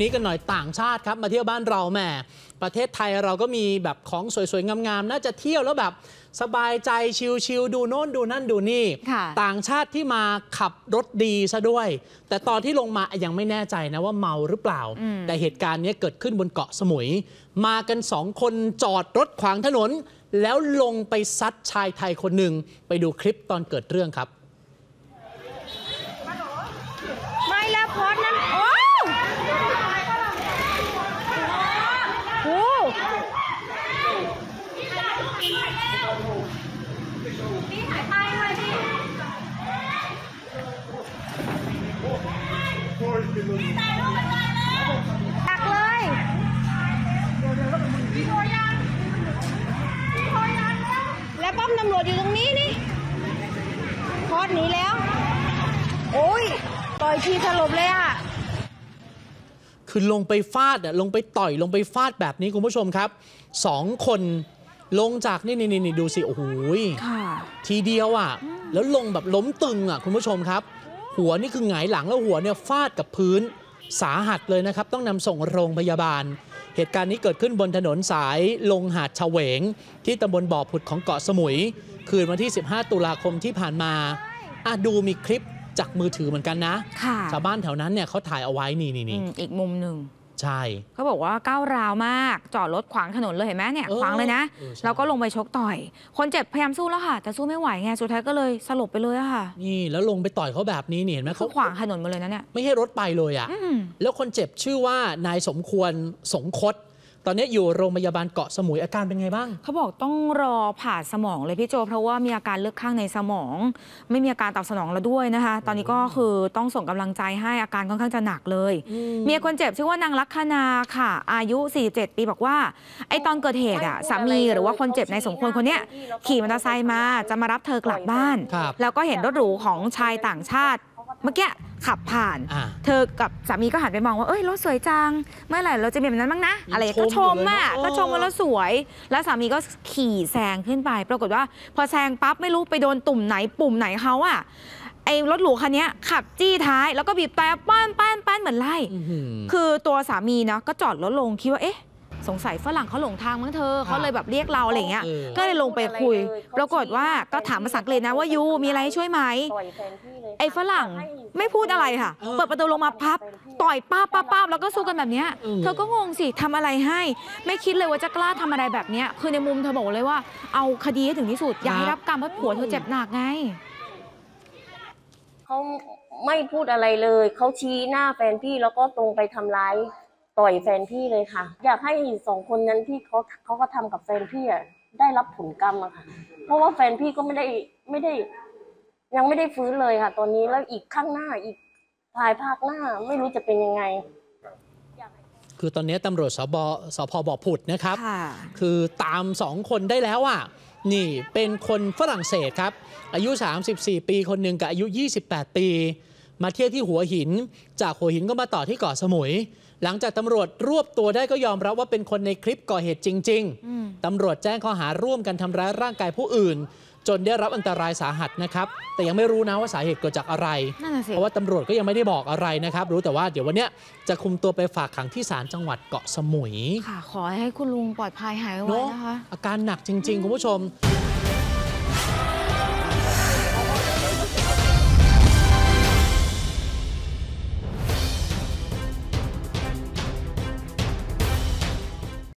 นี้กันหน่อยต่างชาติครับมาเที่ยวบ้านเราแหมประเทศไทยเราก็มีแบบของสวยๆ งามๆ น่าจะเที่ยวแล้วแบบสบายใจชิลๆดูโน่นดูนั่นดูนี่ค่ะต่างชาติที่มาขับรถดีซะด้วย แต่ตอนที่ลงมายังไม่แน่ใจนะว่าเมาหรือเปล่าอืมแต่เหตุการณ์เนี้ยเกิดขึ้นบนเกาะสมุย มากันสองคนจอดรถขวางถนน แล้วลงไปซัดชายไทยคนหนึ่งไปดูคลิปตอนเกิดเรื่องครับ ไม่แล้วโพสต์นั้น โอ้โห ตักเลยแล้วป้อมตำรวจอยู่ตรงนี้นี่โพสต์หนีแล้ว โอ้ยต่อยทีถล่มเลยอะคือลงไปฟาดอะลงไปต่อยลงไปฟาดแบบนี้คุณผู้ชมครับสองคนลงจากนี่นี่นี่ดูสิ โอ้โหทีเดียวอะ แล้วลงแบบล้มตึงอะ คุณผู้ชมครับ หัวนี่คือหงายหลังแล้วหัวเนี่ยฟาดกับพื้นสาหัสเลยนะครับ ต้องนำส่งโรงพยาบาล เหตุการณ์นี้เกิดขึ้นบนถนนสายลงหาดเฉวง ที่ตำบลบ่อผุดของเกาะสมุย คืนวันที่ 15 ตุลาคมที่ผ่านมาอะดูมีคลิปจากมือถือเหมือนกันนะค่ะชาวบ้านแถวนั้นเนี่ยเขาถ่ายเอาไว้นี่นี่อืนี่มอีกมุมหนึ่ง ใช่เขาบอกว่าก้าวร้าวมาก จอดรถขวางถนนเลยเห็นไหมเนี่ยเออขวางเลยนะเออใช่แล้วก็ลงไปชกต่อย คนเจ็บพยายามสู้แล้วค่ะ แต่สู้ไม่ไหวไงสุดท้ายก็เลยสลบไปเลยอะค่ะ นี่แล้วลงไปต่อยเขาแบบนี้นี่เห็นไหมคืเขาอขวางถนนมาเลยนะเนี่ยไม่ให้รถไปเลยอะอืมแล้วคนเจ็บชื่อว่านายสมควรสงคต ตอนนี้อยู่โรงพยาบาลเกาะสมุยอาการเป็นไงบ้าง เขาบอกต้องรอผ่าสมองเลยพี่โจ เพราะว่ามีอาการเลือดข้างในสมอง ไม่มีอาการตอบสนองแล้วด้วยนะคะ ตอนนี้ก็คือต้องส่งกำลังใจให้อาการค่อนข้างจะหนักเลย เมียคนเจ็บชื่อว่านางลักษณาค่ะ อายุ 47 ปีบอกว่า ไอ้ตอนเกิดเหตุอะสามีหรือว่าคนเจ็บในสมควรคนเนี้ยขี่มอเตอร์ไซค์มาจะมารับเธอกลับบ้านครับแล้วก็เห็นรถหรูของชายต่างชาติเมื่อกี้ ขับผ่าน อ่า เธอกับสามีก็หันไปมองว่า เอ้ยรถสวยจัง เมื่อไหร่เราจะมีแบบนั้นบ้างนะยังอะไรก็ชชมมอยู่เลยอะเนอะ ก็ชมว่ารถสวย แล้วสามีก็ขี่แซงขึ้นไป ปรากฏว่า พอแซงปั๊บไม่รู้ไปโดนตุ่มไหนปุ่มไหนเขาอะไอ้รถหรูคันเนี้ยขับจี้ท้าย แล้วก็บีบแต่ป้านป้านป้านเหมือนไล่ อื้อหือ คือตัวสามีนะก็จอดรถลงคิดว่าเอ๊ะ สงสัยฝรั่งเขาหลงทางมั้งเธอเขาเลยแบบเรียกเราอะไรอย่างเงี้ยเออก็เลยลงไปคุย ปรากฏว่าก็ถามภาษาอังกฤษนะว่ายูมีอะไรให้ช่วยไหมต่อยแฟนพี่เลยไอ้ฝรั่งไม่พูดอะไรค่ะเออเปิดประตูลงมาพับ ต่อยป้าบป้าบป้าบแล้วก็สู้กันแบบเนี้ยเออเธอก็งงสิทำอะไรให้ ไม่คิดเลยว่าจะกล้าทำอะไรแบบเนี้ยคือในมุมเธอบอกเลยว่าเอาคดีให้ถึงที่สุดอย่าให้รับกรรมเพราะผัวเธอเจ็บหนักไงเขาไม่พูดอะไรเลย เขาชี้หน้าแฟนพี่แล้วก็ตรงไปทำร้าย ต่อยแฟนพี่เลยค่ะ อยากให้สองคนนั้นที่เขาเขาก็ทำกับแฟนพี่อะได้รับผลกรรมอะค่ะ เพราะว่าแฟนพี่ก็ไม่ได้ไม่ได้ ยังไม่ได้ฟื้นเลยค่ะ ตอนนี้แล้วอีกข้างหน้าอีกภายภาคหน้าไม่รู้จะเป็นยังไง คือตอนนี้ตำรวจสบสพบ่อผุดนะครับค่ะคือตามสองคนได้แล้วอะนี่เป็นคนฝรั่งเศสครับ อายุ 34 ปีคนหนึ่งกับอายุ 28 ปี มาเที่ยวที่หัวหิน จากหัวหินก็มาต่อที่เกาะสมุย หลังจากตำรวจรวบตัวได้ก็ยอมรับว่าเป็นคนในคลิปก่อเหตุจริงอืมๆตำรวจแจ้งข้อหาร่วมกันทำร้ายร่างกายผู้อื่น จนได้รับอันตรายสาหัสนะครับ แต่ยังไม่รู้นะว่าสาเหตุเกิดจากอะไรนั่นน่ะสิเพราะว่าตำรวจก็ยังไม่ได้บอกอะไรนะครับ รู้แต่ว่าเดี๋ยววันเนี้ยจะคุมตัวไปฝากขังที่ศาลจังหวัดเกาะสมุย ค่ะ ขอให้คุณลุงปลอดภัยหายไวเนาะๆนะคะ อาการหนักจริง ๆ คุณผู้ชม